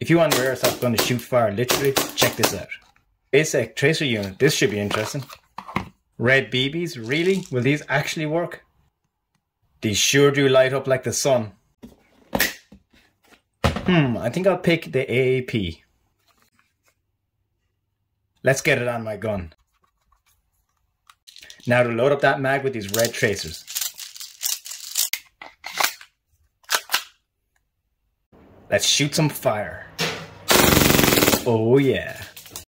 If you want your airsoft gun to shoot fire literally, check this out. Acetech tracer unit, this should be interesting. Red BBs, really? Will these actually work? These sure do light up like the sun. Hmm, I think I'll pick the AAP. Let's get it on my gun. Now to load up that mag with these red tracers. Let's shoot some fire. Oh yeah.